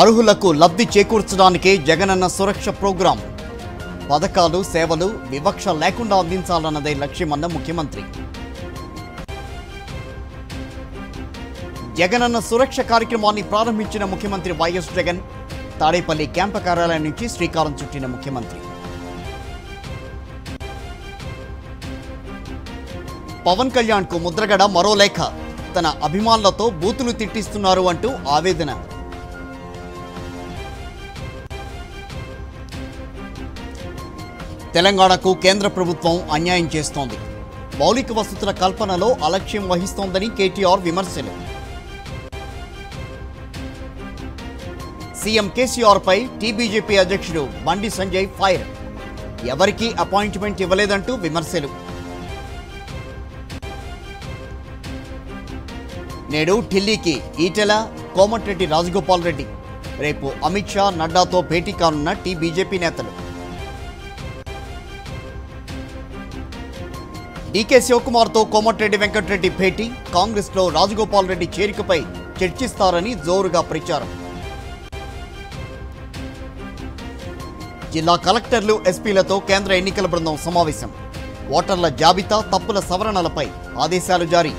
అర్హులకు లబ్ధి చేకూర్చడానికే జగనన్న సురక్ష ప్రోగ్రాం. పథకాలు సేవలు వివక్ష లేకుండా అందించాలన్నదే లక్ష్యమన్న ముఖ్యమంత్రి. జగనన్న సురక్ష కార్యక్రమాన్ని ప్రారంభించిన ముఖ్యమంత్రి వైఎస్ జగన్ తాడేపల్లి క్యాంపు కార్యాలయం నుంచి శ్రీకారం చుట్టిన ముఖ్యమంత్రి. పవన్ కళ్యాణ్కు ముద్రగడ మరో లేఖ. తన అభిమానులతో బూతులు తిట్టిస్తున్నారు అంటూ ఆవేదన. తెలంగాణకు కేంద్ర ప్రభుత్వం అన్యాయం చేస్తోంది. మౌలిక వసతుల కల్పనలో అలక్ష్యం వహిస్తోందని కేటీఆర్ విమర్శలు. సీఎం కేసీఆర్పై టీబీజేపీ అధ్యక్షుడు బండి సంజయ్ ఫైర్. ఎవరికీ అపాయింట్మెంట్ ఇవ్వలేదంటూ విమర్శలు. నేడు ఢిల్లీకి ఈటెల కోమటిరెడ్డి రాజగోపాల్ రెడ్డి. రేపు అమిత్ షా నడ్డాతో భేటీ కానున్న టీ బీజేపీ నేతలు. డీకే శివకుమార్తో కోమటిరెడ్డి వెంకటరెడ్డి భేటీ. కాంగ్రెస్లో రాజగోపాల్ రెడ్డి చేరికపై చర్చిస్తారని జోరుగా ప్రచారం. జిల్లా కలెక్టర్లు ఎస్పీలతో కేంద్ర ఎన్నికల బృందం సమావేశం. ఓటర్ల జాబితా తప్పుల సవరణలపై ఆదేశాలు జారీ.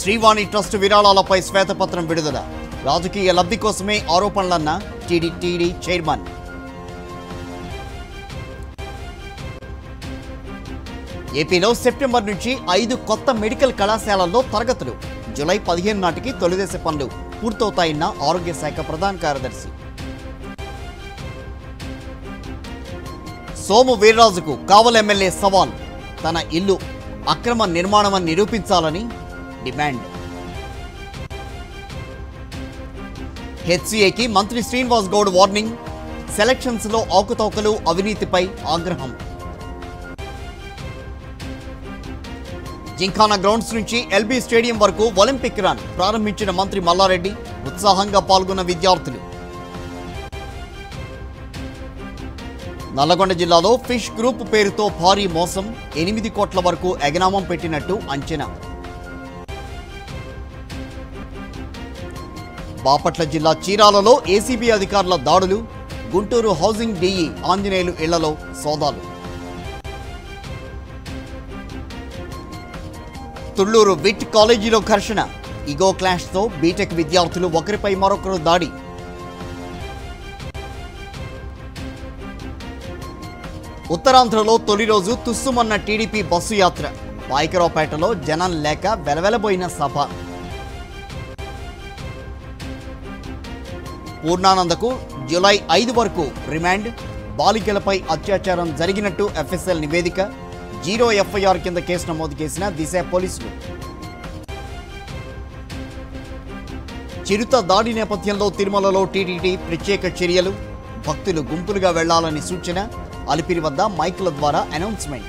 శ్రీవాణి ట్రస్ట్ విరాళాలపై శ్వేతపత్రం విడుదల. రాజకీయ లబ్ధి కోసమే ఆరోపణలన్న టీడీటీడీ చైర్మన్. ఏపీలో సెప్టెంబర్ నుంచి ఐదు కొత్త మెడికల్ కళాశాలల్లో తరగతులు. జూలై పదిహేను నాటికి తొలిదశ పనులు పూర్తవుతాయన్న ఆరోగ్య శాఖ ప్రధాన కార్యదర్శి. సోము వీర్రాజుకు కావల్ ఎమ్మెల్యే సవాల్. తన ఇల్లు అక్రమ నిర్మాణమని నిరూపించాలని డిమాండ్. హెచ్సిఏకి మంత్రి శ్రీనివాస్ గౌడ్ వార్నింగ్. సెలక్షన్స్లో అవకతవకలు అవినీతిపై ఆగ్రహం. జింఖానా గ్రౌండ్స్ నుంచి ఎల్బీ స్టేడియం వరకు ఒలింపిక్ రన్ ప్రారంభించిన మంత్రి మల్లారెడ్డి ఉత్సాహంగా పాల్గొన్న విద్యార్థులు. నల్లగొండ జిల్లాలో ఫిష్ గ్రూప్ పేరుతో భారీ మోసం ఎనిమిది కోట్ల వరకు ఎగనామం పెట్టినట్టు అంచనా. బాపట్ల జిల్లా చీరాలలో ఏసీబీ అధికారుల దాడులు గుంటూరు హౌసింగ్ డీఈ ఆంజనేయులు ఇళ్ళలో సోదాలు. తుళ్ళూరు విట్ కాలేజీలో ఘర్షణ. ఇగో క్లాష్తో బీటెక్ విద్యార్థులు ఒకరిపై మరొకరు దాడి. ఉత్తరాంధ్రలో తొలి రోజు తుస్సుమన్న టీడీపీ బస్సు యాత్ర. పాయికరావుపేటలో జనం లేక వెలవెలబోయిన సభ. పూర్ణానందకు జూలై ఐదు వరకు రిమాండ్. బాలికలపై అత్యాచారం జరిగినట్టు ఎఫ్ఎస్ఎల్ నివేదిక. జీరో ఎఫ్ఐఆర్ కింద కేసు నమోదు చేసిన దిశ పోలీసులు. చిరుత దాడి నేపథ్యంలో తిరుమలలో టీటీడీ ప్రత్యేక చర్యలు. భక్తులు గుంపులుగా వెళ్ళాలని సూచన. అలిపిరి వద్ద మైకుల ద్వారా అనౌన్స్మెంట్.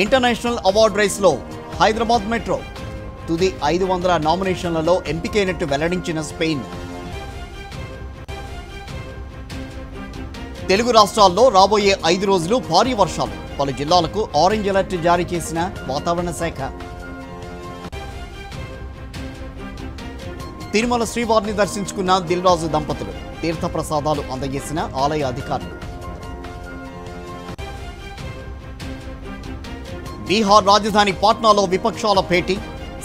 ఇంటర్నేషనల్ అవార్డ్ రేస్లో హైదరాబాద్ మెట్రో. తుది ఐదు వందల నామినేషన్లలో ఎంపికైనట్టు వెల్లడించిన స్పెయిన్. తెలుగు రాష్ట్రాల్లో రాబోయే ఐదు రోజులు భారీ వర్షాలు. పలు జిల్లాలకు ఆరెంజ్ అలర్ట్ జారీ చేసిన వాతావరణ శాఖ. తిరుమల శ్రీవారిని దర్శించుకున్న దిల్రాజు దంపతులు తీర్థప్రసాదాలు అందజేసిన ఆలయ అధికారులు. బీహార్ రాజధాని పాట్నాలో విపక్షాల భేటీ.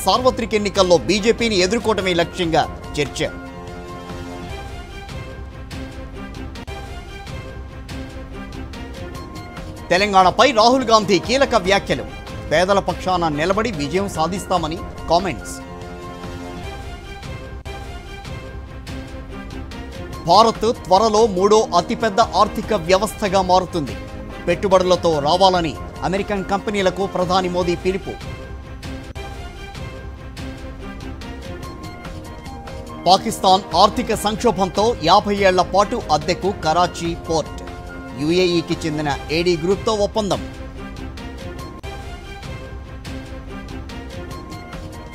సార్వత్రిక ఎన్నికల్లో బీజేపీని ఎదుర్కోవటమే లక్ష్యంగా చర్చ. తెలంగాణపై రాహుల్ గాంధీ కీలక వ్యాఖ్యలు. పేదల పక్షాన నిలబడి విజయం సాధిస్తామని కామెంట్స్. భారత్ త్వరలో మూడో అతిపెద్ద ఆర్థిక వ్యవస్థగా మారుతుంది. పెట్టుబడులతో రావాలని అమెరికన్ కంపెనీలకు ప్రధాని మోదీ పిలుపు. పాకిస్తాన్ ఆర్థిక సంక్షోభంతో యాభై ఏళ్ళ పాటు అద్దెకు కరాచీ పోర్ట్. యుఏఈకి చెందిన ఏడీ గ్రూప్తో ఒప్పందం.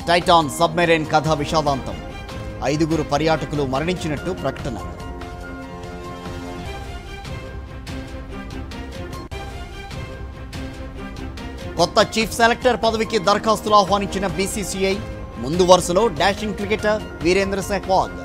టైటాన్ సబ్మెరైన్ కథ విషాదాంతం. ఐదుగురు పర్యాటకులు మరణించినట్టు ప్రకటన. కొత్త చీఫ్ సెలెక్టర్ పదవికి దరఖాస్తులు ఆహ్వానించిన బీసీసీఐ ముందు వరుసలో డాషింగ్ క్రికెటర్ వీరేంద్ర సెహ్వాగ్.